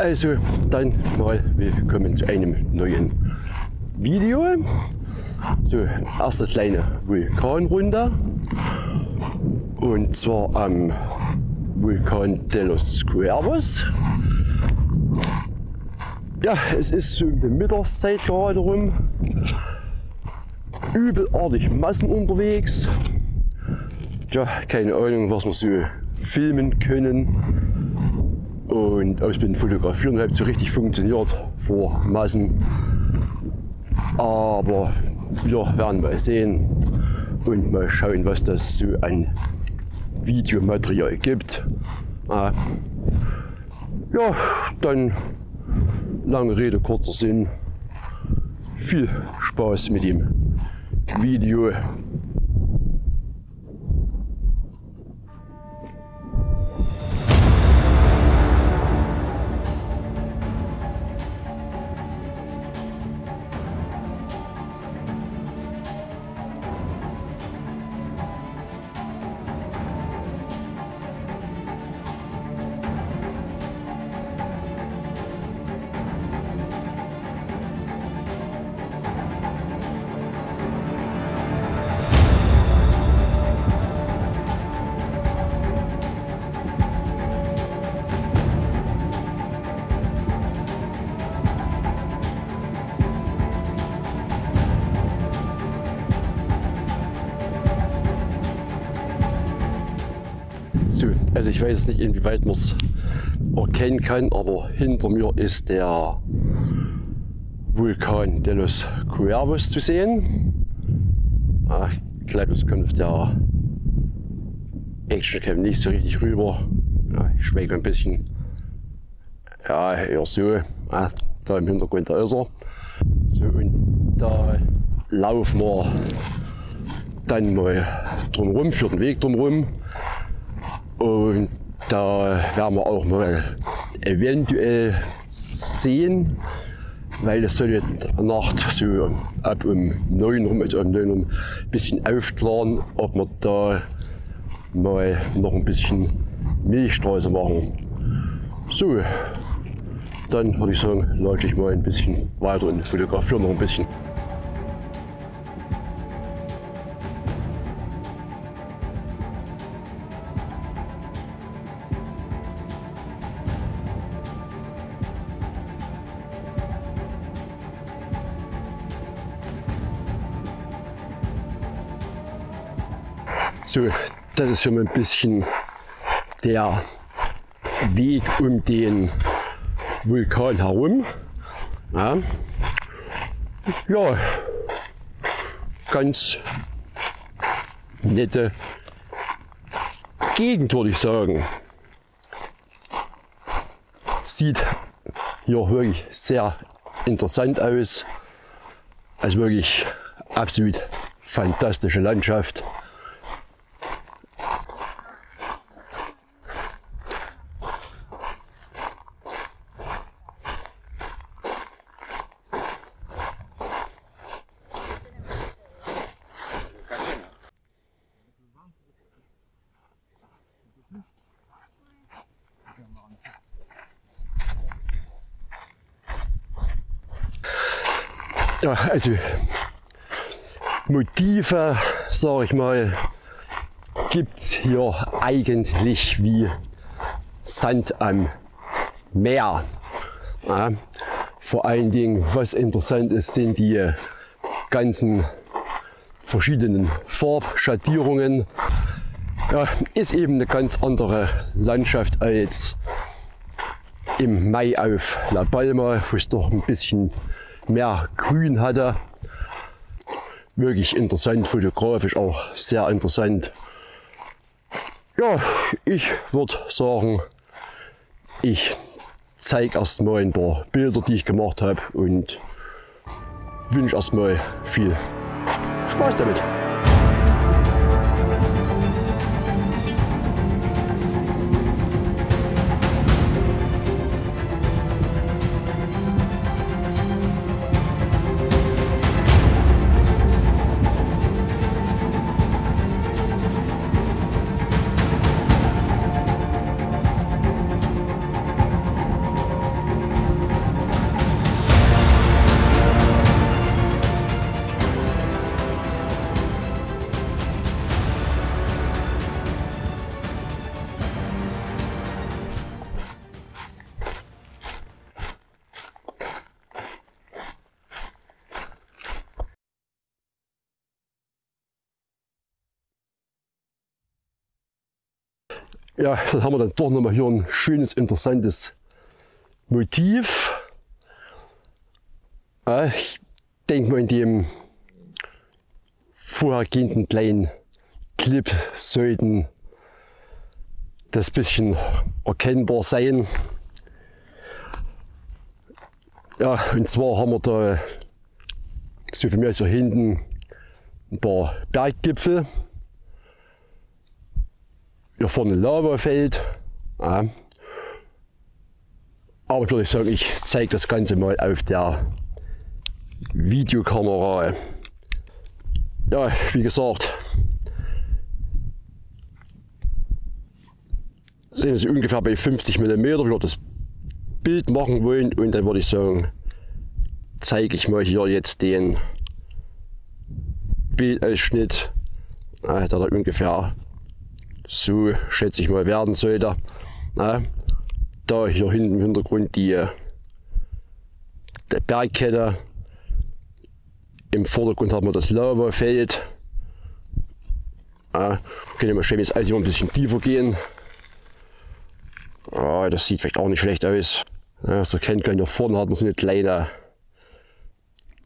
Also dann mal willkommen zu einem neuen Video. So, erste kleine Vulkanrunde. Und zwar am Vulkan de los Cuervos. Ja, es ist so in der Mittagszeit gerade rum. Übelartig Massen unterwegs. Ja, keine Ahnung, was wir so filmen können und ob es mit dem Fotografieren überhaupt so richtig funktioniert vor Massen. Aber wir werden mal sehen und mal schauen, was das so an Videomaterial gibt. Äh, ja, dann lange Rede, kurzer Sinn. Viel Spaß mit dem Video. Ich weiß nicht, inwieweit man es erkennen kann, aber hinter mir ist der Vulkan de los Cuervos zu sehen. Ah, ich glaube, das kommt auf der Actioncam nicht so richtig rüber. Ja, ich schweige ein bisschen. Ja, eher so. Ah, da im Hintergrund, da ist er. So, und da laufen wir dann mal drumherum, für den Weg drumherum. Und da werden wir auch mal eventuell sehen, weil es soll Nacht so ab um 9 rum, also um 9 rum, ein bisschen aufklären, ob wir da mal noch ein bisschen Milchstraße machen. So, dann würde ich sagen, lade ich mal ein bisschen weiter und fotografiere noch ein bisschen. So, das ist schon mal ein bisschen der Weg um den Vulkan herum. Ja, ja ganz nette Gegend, würde ich sagen. Sieht hier wirklich sehr interessant aus. Also wirklich absolut fantastische Landschaft. Ja, also Motive, sage ich mal, gibt es hier eigentlich wie Sand am Meer. Ja, vor allen Dingen, was interessant ist, sind die ganzen verschiedenen Farbschattierungen. Ja, ist eben eine ganz andere Landschaft als im Mai auf La Palma, wo es doch ein bisschen mehr Grün hatte. Wirklich interessant, fotografisch auch sehr interessant. Ja, ich würde sagen, ich zeige erstmal ein paar Bilder, die ich gemacht habe und wünsche erstmal viel Spaß damit. Ja, dann haben wir dann doch nochmal hier ein schönes, interessantes Motiv. Ja, ich denke mal in dem vorhergehenden kleinen Clip sollten das bisschen erkennbar sein. Ja, und zwar haben wir da so für mich so hinten ein paar Berggipfel. Hier vorne ein Lavafeld. Ja. Aber ich würde sagen, ich zeige das Ganze mal auf der Videokamera. Ja, wie gesagt, sind es ungefähr bei 50 mm. Ich würde das Bild machen wollen und dann würde ich sagen, zeige ich mal hier jetzt den Bildausschnitt, der da ungefähr so schätze ich mal werden sollte. Da hier hinten im Hintergrund die, die Bergkette. Im Vordergrund haben wir das Lavafeld. Äh, können wir schön jetzt immer ein bisschen tiefer gehen. Oh, das sieht vielleicht auch nicht schlecht aus. Ja, so kennt man hier vorne hat man so eine kleine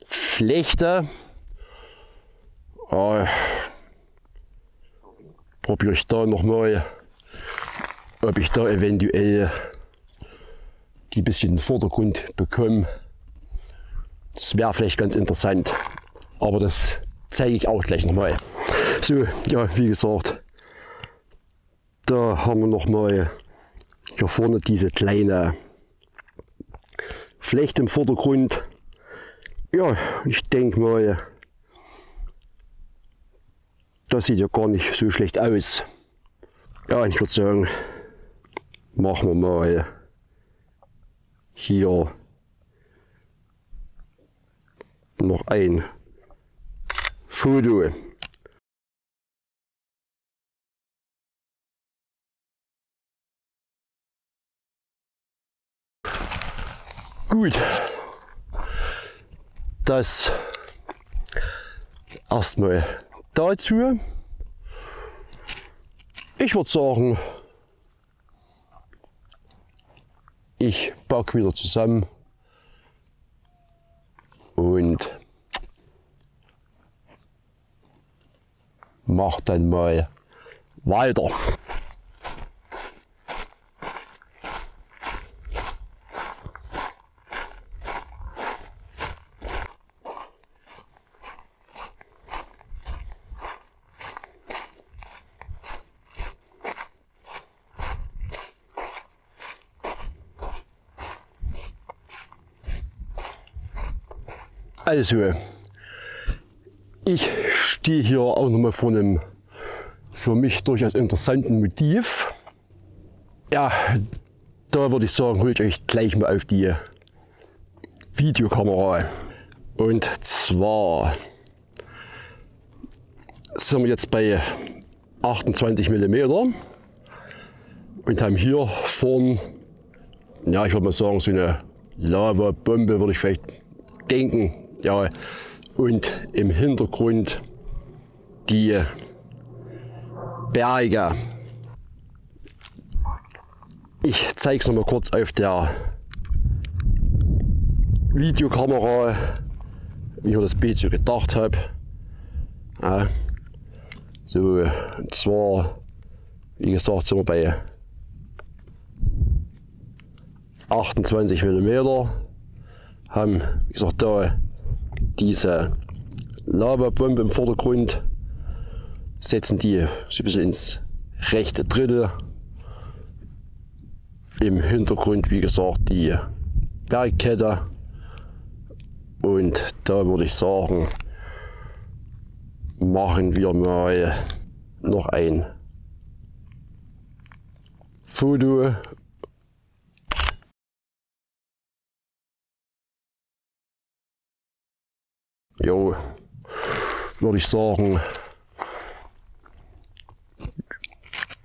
Flechte. Oh, probiere ich da nochmal, ob ich da eventuell die bisschen in den Vordergrund bekomme. Das wäre vielleicht ganz interessant, aber das zeige ich auch gleich nochmal. So, ja, wie gesagt, da haben wir nochmal hier vorne diese kleine Flecht im Vordergrund. Ja, ich denke mal, das sieht ja gar nicht so schlecht aus. Ja, ich würde sagen, machen wir mal hier noch ein Foto. Gut, das erstmal dazu. Ich würde sagen, ich packe wieder zusammen und mach dann mal weiter. Also, ich stehe hier auch nochmal vor einem für mich durchaus interessanten Motiv. Ja, da würde ich sagen, holt euch gleich mal auf die Videokamera. Und zwar sind wir jetzt bei 28 mm und haben hier vorn, ja, ich würde mal sagen, so eine Lava-Bombe, würde ich vielleicht denken, ja, und im Hintergrund die Berge. Ich zeige es noch mal kurz auf der Videokamera, wie ich mir das Bild so gedacht habe. Ja, so, und zwar, wie gesagt, sind wir bei 28 mm. Haben, wie gesagt, da diese Lavabombe im Vordergrund, setzen die so ein bisschen ins rechte Drittel. Im Hintergrund, wie gesagt, die Bergkette. Und da würde ich sagen, machen wir mal noch ein Foto jo, würde ich sagen,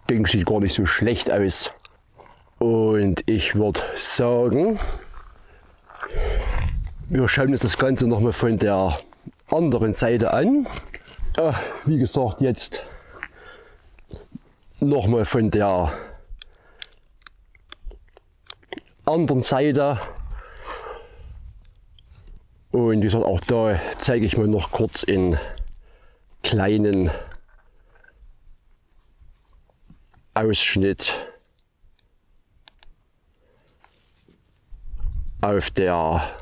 Ding sieht gar nicht so schlecht aus. Und ich würde sagen, wir schauen uns das Ganze nochmal von der anderen Seite an. Äh, wie gesagt, jetzt nochmal von der anderen Seite und wie gesagt, auch da zeige ich mal noch kurz in kleinen Ausschnitt auf der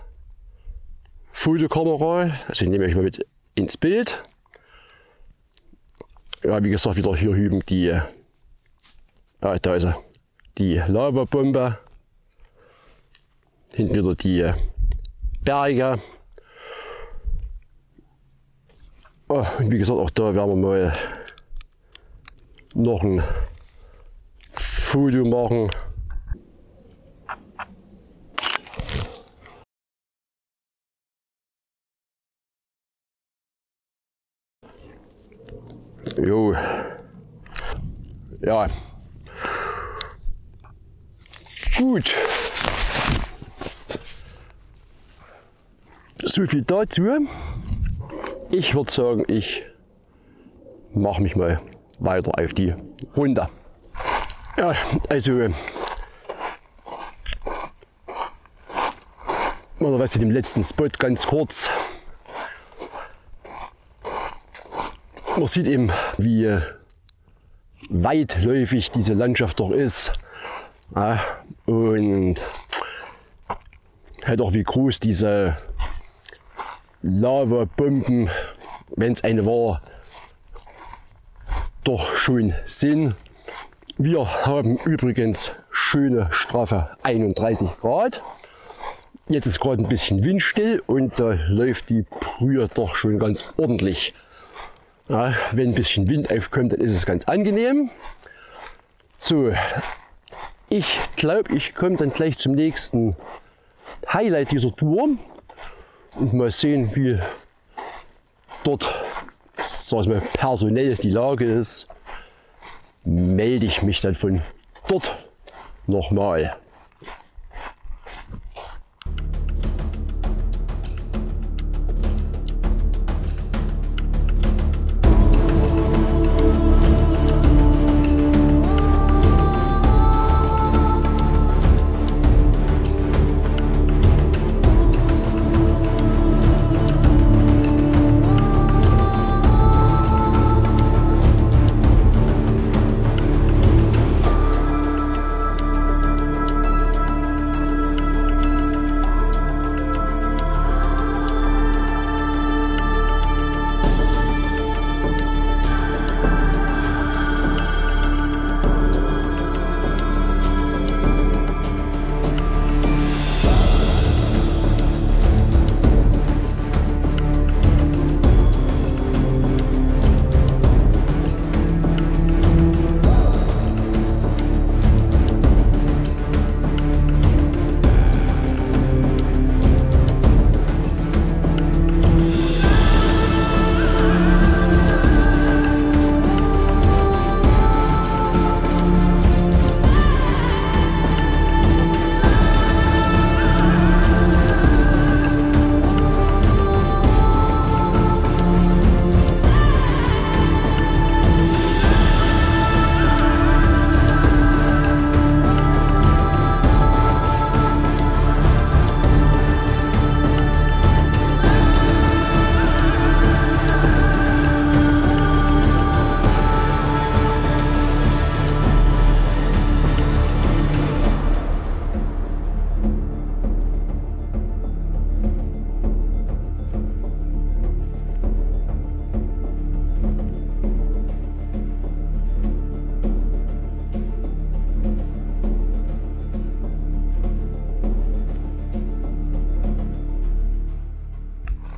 Fotokamera. Also ich nehme euch mal mit ins Bild. Ja, wie gesagt, wieder hier hüben die, ja, da ist er, die Lavabombe. Hinten wieder die Berge. Und wie gesagt, auch da werden wir mal noch ein Foto machen. Jo. Ja. Gut. So viel dazu. Ich würde sagen, ich mache mich mal weiter auf die Runde. Ja, also oder was in dem letzten Spot ganz kurz. Man sieht eben, wie weitläufig diese Landschaft doch ist. Ja, und halt auch wie groß diese Lavabomben, wenn es eine war, doch schon sind. Wir haben übrigens schöne straffe 31 Grad. Jetzt ist gerade ein bisschen windstill und da läuft die Brühe doch schon ganz ordentlich. Ja, wenn ein bisschen Wind aufkommt, dann ist es ganz angenehm. So, ich glaube, ich komme dann gleich zum nächsten Highlight dieser Tour und mal sehen, wie dort sag ich mal, personell die Lage ist, melde ich mich dann von dort nochmal.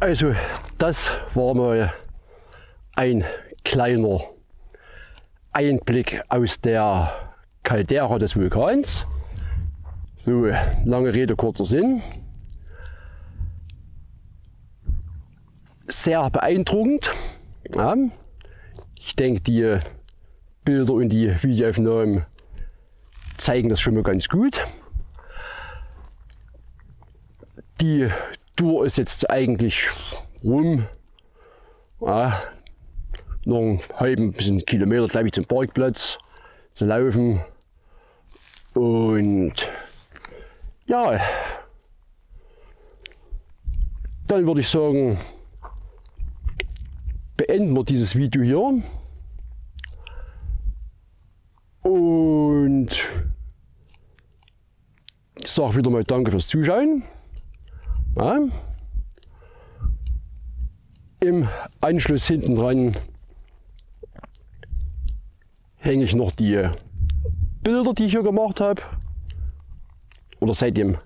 Also das war mal ein kleiner Einblick aus der Caldera des Vulkans. So, lange Rede, kurzer Sinn. Sehr beeindruckend. Ja. Ich denke, die Bilder und die Videoaufnahmen zeigen das schon mal ganz gut. Die Tour ist jetzt eigentlich rum. Ja, noch einen halben bisschen Kilometer, glaube ich, zum Parkplatz zu laufen. Und Ja, dann würde ich sagen, beenden wir dieses Video hier. Und ich sage wieder mal Danke fürs Zuschauen. Ja. Im Anschluss hinten dran hänge ich noch die Bilder, die ich hier gemacht habe. Oder seit dem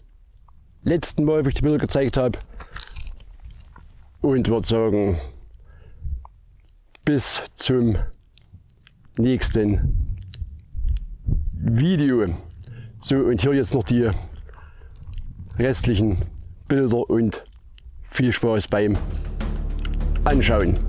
letzten Mal, wo ich die Bilder gezeigt habe. Und würde sagen, bis zum nächsten Video. So, und hier jetzt noch die restlichen Bilder und viel Spaß beim Anschauen.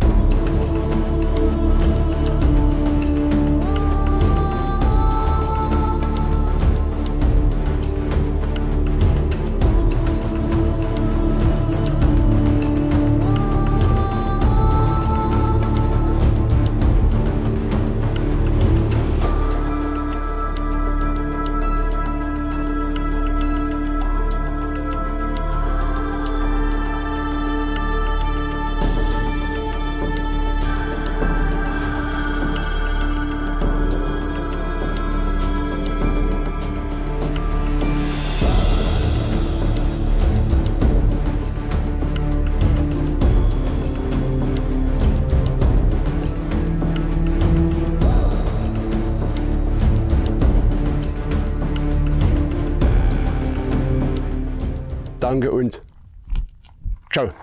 Danke und ciao.